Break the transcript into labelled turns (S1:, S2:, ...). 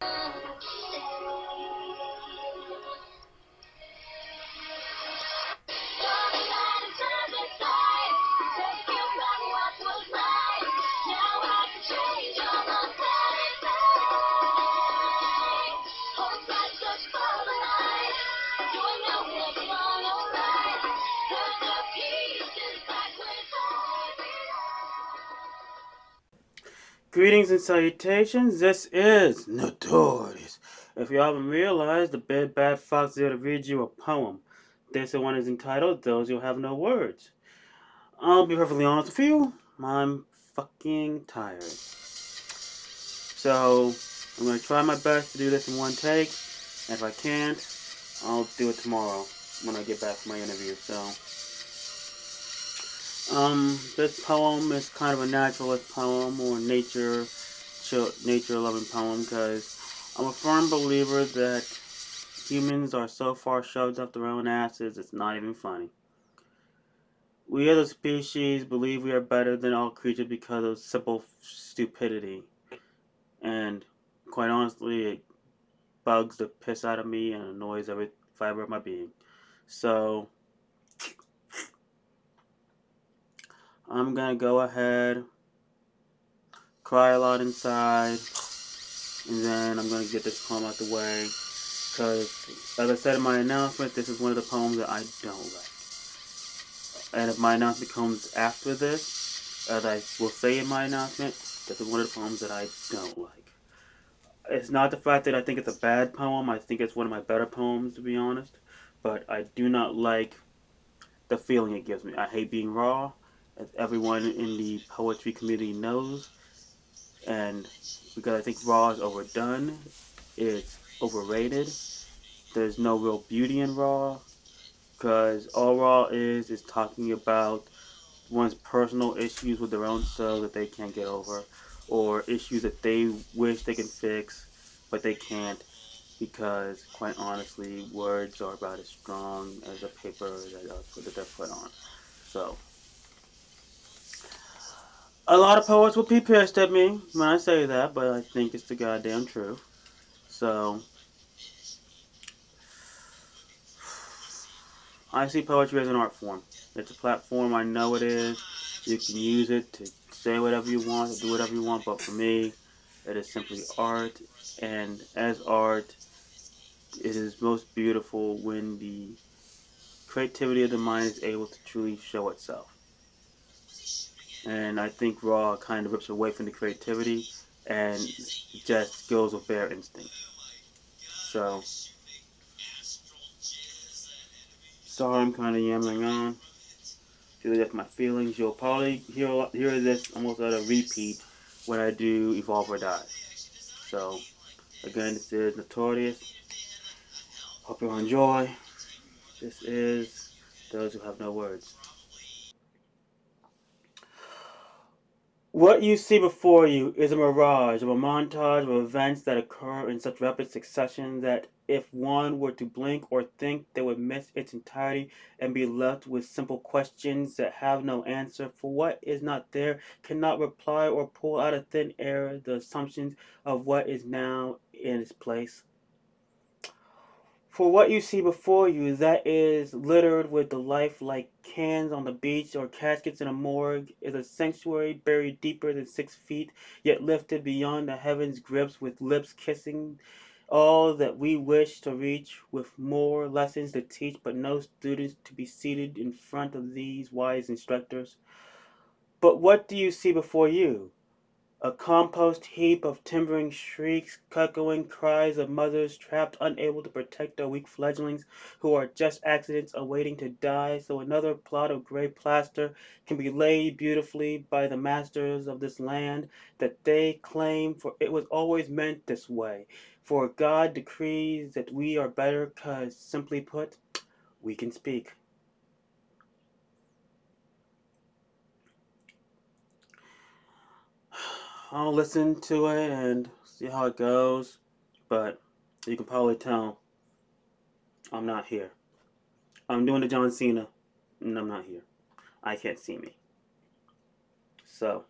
S1: Thank you. Greetings and salutations. This is Notorious. If you haven't realized, the Big Bad Fox to read you a poem. This one is entitled Those Who Have No Words. I'll be perfectly honest with you, I'm fucking tired. So, I'm to try my best to do this in one take. If I can't, I'll do it tomorrow when I get back from my interview. So, um, this poem is kind of a naturalist poem or nature, nature loving poem because I'm a firm believer that humans are so far shoved up their own asses it's not even funny. We as a species believe we are better than all creatures because of simple stupidity. And quite honestly, it bugs the piss out of me and annoys every fiber of my being. So, I'm gonna go ahead, cry a lot inside, and then I'm gonna get this poem out the way. Because, as I said in my announcement, this is one of the poems that I don't like. And if my announcement comes after this, as I will say in my announcement, this is one of the poems that I don't like. It's not the fact that I think it's a bad poem, I think it's one of my better poems, to be honest. But I do not like the feeling it gives me. I hate being raw as everyone in the poetry community knows. And because I think Raw is overdone, it's overrated. There's no real beauty in Raw because all Raw is is talking about one's personal issues with their own soul that they can't get over, or issues that they wish they can fix, but they can't because, quite honestly, words are about as strong as a paper that, uh, that they're put on. So. A lot of poets will be pissed at me when I say that, but I think it's the goddamn truth. So, I see poetry as an art form. It's a platform, I know it is. You can use it to say whatever you want, to do whatever you want, but for me, it is simply art. And as art, it is most beautiful when the creativity of the mind is able to truly show itself and I think Raw kind of rips away from the creativity and just goes with bare instinct. So, sorry I'm kind of yammering on. These are just my feelings. You'll probably hear, hear this almost at a repeat when I do Evolve or Die. So, again, this is Notorious. Hope you enjoy. This is Those Who Have No Words. What you see before you is a mirage of a montage of events that occur in such rapid succession that if one were to blink or think, they would miss its entirety and be left with simple questions that have no answer. For what is not there cannot reply or pull out of thin air the assumptions of what is now in its place. For what you see before you, that is littered with the life like cans on the beach or caskets in a morgue, is a sanctuary buried deeper than six feet, yet lifted beyond the heavens' grips with lips kissing all that we wish to reach, with more lessons to teach, but no students to be seated in front of these wise instructors. But what do you see before you? A compost heap of timbering shrieks, cuckooing cries of mothers trapped, unable to protect their weak fledglings who are just accidents awaiting to die, so another plot of gray plaster can be laid beautifully by the masters of this land that they claim, for it was always meant this way. For God decrees that we are better, cause, simply put, we can speak. I'll listen to it and see how it goes. But you can probably tell I'm not here. I'm doing the John Cena and I'm not here. I can't see me. So,